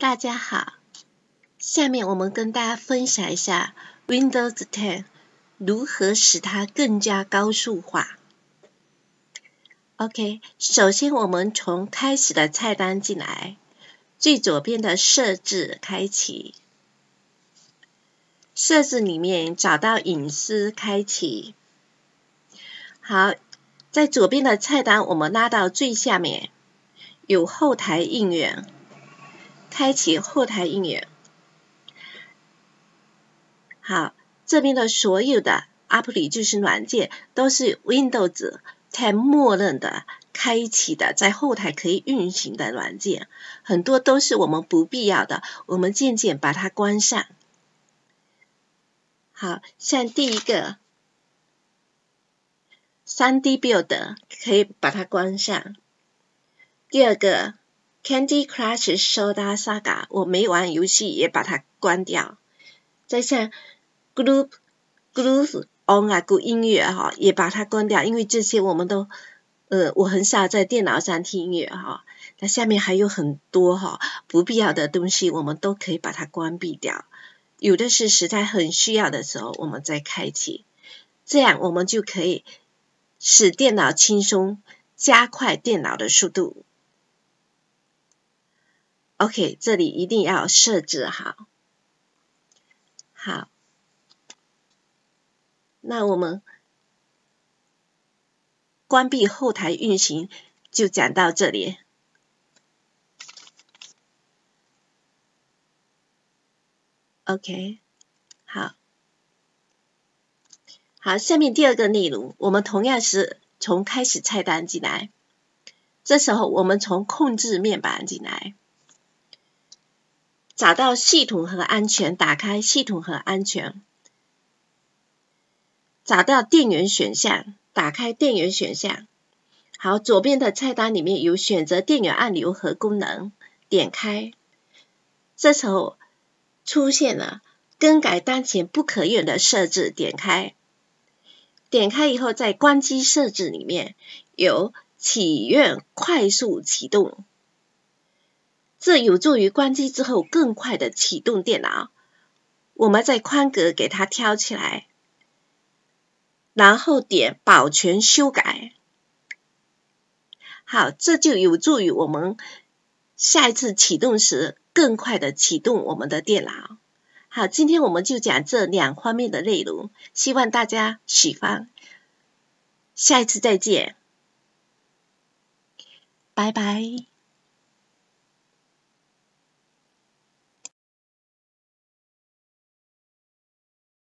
大家好，下面我们跟大家分享一下 Windows 10如何使它更加高速化。OK，首先我们从开始的菜单进来，最左边的设置开启，设置里面找到隐私开启。好，在左边的菜单我们拉到最下面，有后台应用。开启后台应用。好，这边的所有的 App 里就是软件，都是 Windows 它默认的开启的，在后台可以运行的软件，很多都是我们不必要的，我们渐渐把它关上。好，像第一个，3D Build 可以把它关上。第二个。Candy Crush Soda Saga，我没玩游戏也把它关掉。再像 Group Group On 啊，Good 音乐哈，也把它关掉，因为这些我们都呃，我很少在电脑上听音乐哈。那下面还有很多哈不必要的东西，我们都可以把它关闭掉。有的是实在很需要的时候，我们再开启，这样我们就可以使电脑轻松，加快电脑的速度。OK，这里一定要设置好。好，那我们关闭后台运行就讲到这里。OK，好，好，下面第二个内容，我们同样是从开始菜单进来，这时候我们从控制面板进来。找到系统和安全，打开系统和安全。找到电源选项，打开电源选项。好，左边的菜单里面有选择电源按钮和功能，点开。这时候出现了更改当前不可用的设置，点开。点开以后，在关机设置里面有启用快速启动。这有助于关机之后更快的启动电脑。我们在宽格给它挑起来，然后点保全修改。好，这就有助于我们下一次启动时更快的启动我们的电脑。好，今天我们就讲这两方面的内容，希望大家喜欢。下一次再见，拜拜。